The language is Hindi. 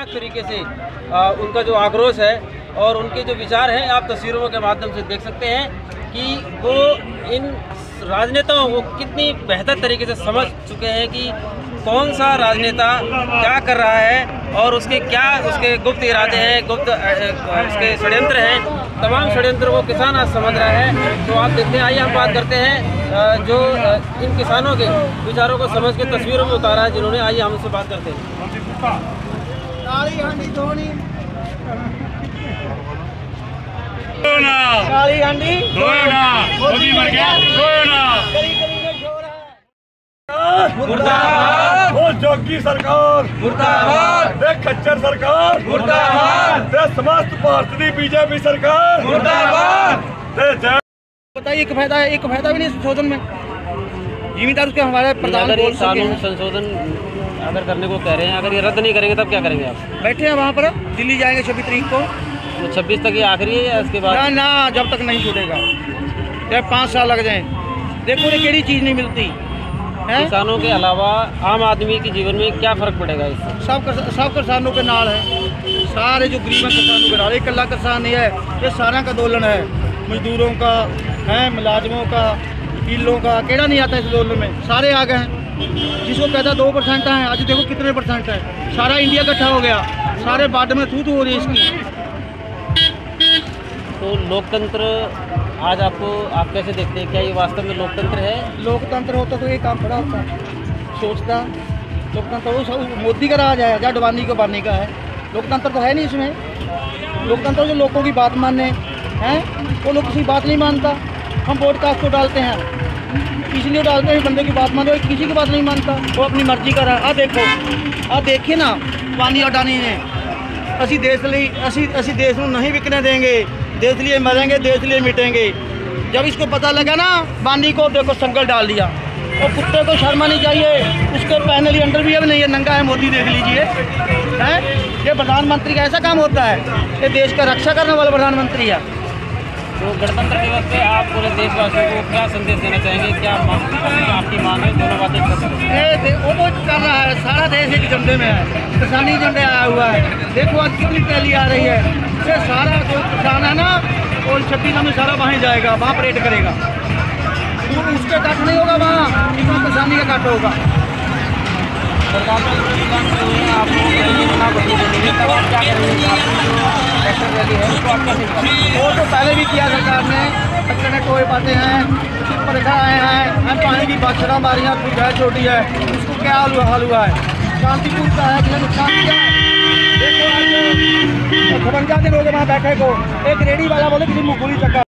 खतरनाक तरीके से आ, उनका जो आक्रोश है और उनके जो विचार हैं आप तस्वीरों के माध्यम से देख सकते हैं कि वो इन राजनेताओं को कितनी बेहतर तरीके से समझ चुके हैं कि कौन सा राजनेता क्या कर रहा है और उसके क्या उसके गुप्त इरादे हैं गुप्त उसके षड्यंत्र हैं। तमाम षड्यंत्र को किसान आज समझ रहा है। तो आप देखते हैं आइए हम बात करते हैं जो इन किसानों के विचारों को समझ के तस्वीरों में उतारा है जिन्होंने आइए हम उससे बात करते हैं। काली हांडी मोदी मर गया मुर्दाबाद वो जोगी सरकार मुर्दाबाद खच्चर सरकार मुर्दाबाद समस्त भारत दी बीजेपी सरकार मुर्दाबाद जय बताइए एक फ़ायदा है एक फ़ायदा भी नहीं संशोधन में जिम्मेदार उसके हमारे प्रधान संशोधन अगर करने को कह रहे हैं अगर ये रद्द नहीं करेंगे तब क्या करेंगे आप? बैठे हैं वहाँ पर दिल्ली जाएँगे छब्बीस तारीख को। तो छब्बीस तक ये आखिरी है या इसके बाद? ना ना जब तक नहीं छूटेगा। चाहे पाँच साल लग जाए। देखो ये केड़ी चीज़ नहीं मिलती। है? किसानों के अलावा आम आदमी के जीवन में क्या फ़र्क पड़ेगा इससे? सब सब किसानों के नाल है। सारे जो गरीब हैं किसानों के नाल। एक कला किसान नहीं है ये सारा का दोलन है। मजदूरों का है मुलाजमों का वकीलों का केड़ा नहीं आता इस दोलन में? सारे आ गए हैं। जिसको कहता दो परसेंट है आज देखो कितने परसेंट है। सारा इंडिया इकट्ठा हो गया। सारे बाद में थू थू हो रही है इसकी। तो लोकतंत्र आज आपको आप कैसे देखते हैं? क्या ये वास्तव में लोकतंत्र है? लोकतंत्र होता तो ये काम बड़ा होता सोचता। लोकतंत्र वो सब मोदी का राज है या अडवाणी को बानी का है। लोकतंत्र तो है नहीं इसमें। लोकतंत्र जो लोगों की बात माने हैं? वो लोग किसी बात नहीं मानता। हम वोट कास्ट को डालते हैं। इसलिए डालते हैं बंदे की बात मानते हो किसी की बात नहीं मानता वो अपनी मर्जी कर रहा है आ देखो आ देखिए ना बानी अडानी ने ਅਸੀਂ ਦੇਸ਼ ਲਈ ਅਸੀਂ ਅਸੀਂ ਦੇਸ਼ ਨੂੰ नहीं बिकने देंगे देश लिए मरेंगे देश लिए मिटेंगे जब इसको पता लगा ना बानी को देखो संकल डाल दिया और कुत्ते को शर्मा नहीं चाहिए उसके पहने लिए अंडर भी नहीं है नंगा है मोदी देख लीजिए हैं ये प्रधानमंत्री का ऐसा काम होता है ये देश का रक्षा करने वाला प्रधानमंत्री है तो गणतंत्र दिवस पे आप पूरे देशवासियों को क्या संदेश देना चाहेंगे? क्या आपकी मांग है? दोनों बातें वो तो कर रहा है। सारा देश एक झंडे में है। किसानी झंडे आया हुआ है। देखो आज कितनी टैली आ रही है। ये सारा जो किसान है ना वो छत्तीस में सारा वहीं जाएगा वहाँ परेड करेगा। तो उसके कट नहीं होगा वहाँ। इसमें किसानी का कट होगा। सरकार वो तो पहले भी किया सरकार ने। बच्चे ने टोए पाते हैं। परेशान आए हैं। हम पानी की बादशाह मारियाँ कुछ है छोटी है। उसको क्या हाल हुआ हाल हुआ है? शांतिपूर्ण का है किसी नुकसान किया देखो आज खबंजा दिन हो? वहाँ बैठे को। एक रेडी वाला बोले किसी मुखुली चक्का।